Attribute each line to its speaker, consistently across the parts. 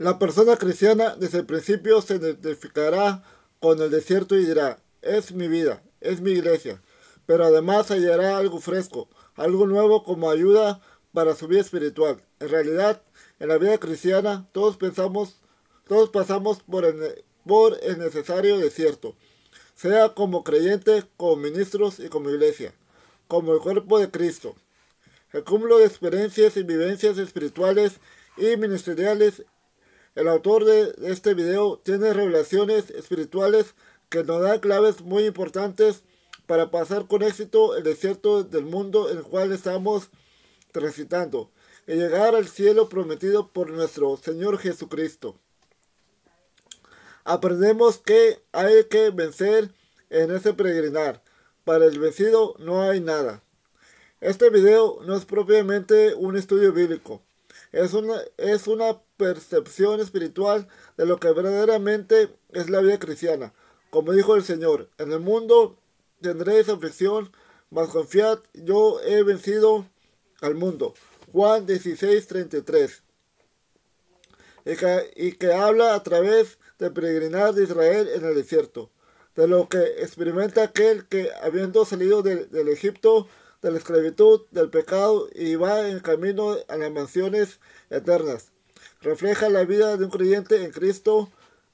Speaker 1: La persona cristiana desde el principio se identificará con el desierto y dirá, es mi vida, es mi iglesia, pero además hallará algo fresco, algo nuevo como ayuda para su vida espiritual. En realidad, en la vida cristiana todos pensamos, todos pasamos por el, por el necesario desierto, sea como creyente, como ministros y como iglesia, como el cuerpo de Cristo. El cúmulo de experiencias y vivencias espirituales y ministeriales el autor de este video tiene revelaciones espirituales que nos dan claves muy importantes para pasar con éxito el desierto del mundo en el cual estamos transitando y llegar al cielo prometido por nuestro Señor Jesucristo. Aprendemos que hay que vencer en ese peregrinar. Para el vencido no hay nada. Este video no es propiamente un estudio bíblico. Es una, es una percepción espiritual de lo que verdaderamente es la vida cristiana. Como dijo el Señor, en el mundo tendréis aflicción, mas confiad, yo he vencido al mundo. Juan 16, 33. Y que, y que habla a través de peregrinar de Israel en el desierto, de lo que experimenta aquel que, habiendo salido del Egipto, de la esclavitud, del pecado, y va en camino a las mansiones eternas refleja la vida de un creyente en Cristo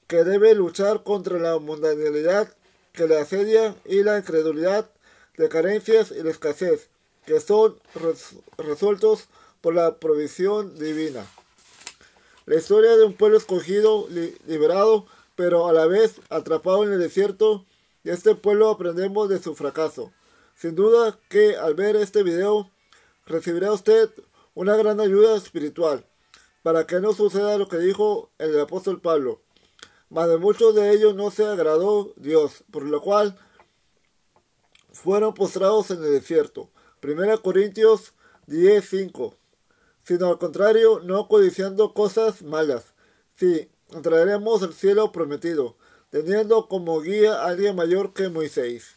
Speaker 1: que debe luchar contra la mundanalidad que le asedia y la incredulidad de carencias y la escasez, que son resueltos por la provisión divina. La historia de un pueblo escogido, liberado, pero a la vez atrapado en el desierto, de este pueblo aprendemos de su fracaso. Sin duda que al ver este video recibirá usted una gran ayuda espiritual para que no suceda lo que dijo el apóstol Pablo. Mas de muchos de ellos no se agradó Dios, por lo cual fueron postrados en el desierto. 1 Corintios 10:5. Sino al contrario, no codiciando cosas malas. Sí, entraremos al cielo prometido, teniendo como guía a alguien mayor que Moisés.